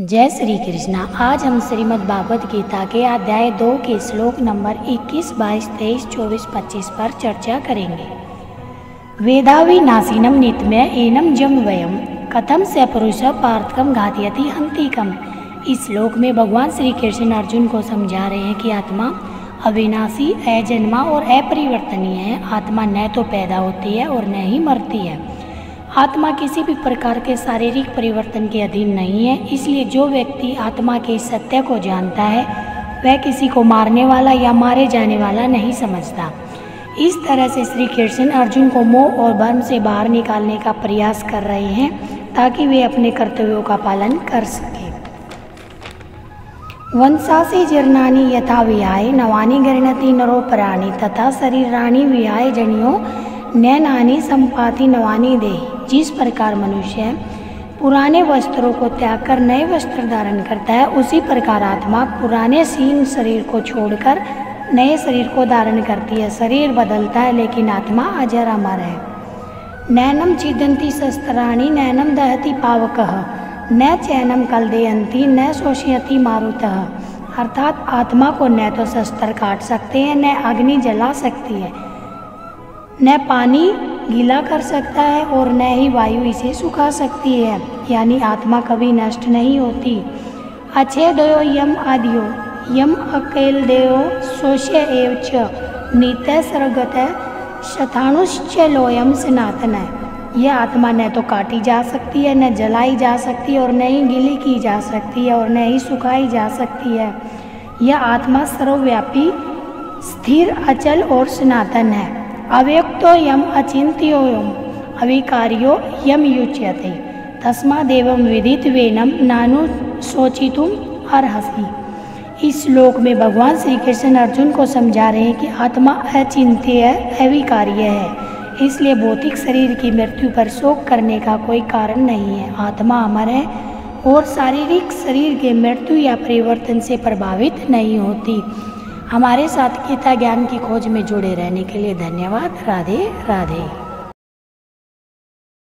जय श्री कृष्णा। आज हम श्रीमद् भागवत गीता के अध्याय दो के श्लोक नंबर 21, 22, 23, 24, 25 पर चर्चा करेंगे। वेदावि नासीनम नित्य एनम जम वयम कथम से पुरुष पार्थकम घातयति हंतिकम इस श्लोक में भगवान श्री कृष्ण अर्जुन को समझा रहे हैं कि आत्मा अविनाशी अजन्मा और अपरिवर्तनीय है। आत्मा न तो पैदा होती है और न ही मरती है। आत्मा किसी भी प्रकार के शारीरिक परिवर्तन के अधीन नहीं है, इसलिए जो व्यक्ति आत्मा के सत्य को जानता है, वह किसी को मारने वाला या मारे जाने वाला नहीं समझता। इस तरह से श्री कृष्ण अर्जुन को मोह और भर्म से बाहर निकालने का प्रयास कर रहे हैं, ताकि वे अपने कर्तव्यों का पालन कर सके। वंशासी जीर्णानी यथा विहाय, नवानी गृणति नरोपराणी, तथा शरीराणी विहाय जनियो नैनानी संपाति नवानी दे। जिस प्रकार मनुष्य पुराने वस्त्रों को त्याग कर नए वस्त्र धारण करता है, उसी प्रकार आत्मा पुराने सीन शरीर को छोड़कर नए शरीर को धारण करती है। शरीर बदलता है, लेकिन आत्मा अजर अमर है। नैनम छिदंती शस्त्राणी, नैनम दहती पावक। न चैनम कलदेयंती, न शोषयती मारुत। अर्थात आत्मा को न तो शस्त्र काट सकते हैं, न अग्नि जला सकती है। न पानी गीला कर सकता है और न ही वायु इसे सुखा सकती है, यानी आत्मा कभी नष्ट नहीं होती। अच्छे दयो यम आदियो, यम अकेल देयो शोष्य एव च नीत सर्वगत शताणुश्च लोयम सनातन। है यह आत्मा न तो काटी जा सकती है, न जलाई जा सकती है और न ही गीली की जा सकती है और न ही सुखाई जा सकती है। यह आत्मा सर्वव्यापी, स्थिर, अचल और सनातन है। अव्यक्तो यम अचिंत्यो यम, अविकार्यो यम युच्यते। तस्मादेव विदित वेनम नानु सोचितुम अर्हसी। इस श्लोक में भगवान श्री कृष्ण अर्जुन को समझा रहे हैं कि आत्मा अचिंत्य अविकार्य है। इसलिए भौतिक शरीर की मृत्यु पर शोक करने का कोई कारण नहीं है। आत्मा अमर है और शारीरिक शरीर के मृत्यु या परिवर्तन से प्रभावित नहीं होती। हमारे साथ गीता ज्ञान की खोज में जुड़े रहने के लिए धन्यवाद। राधे राधे।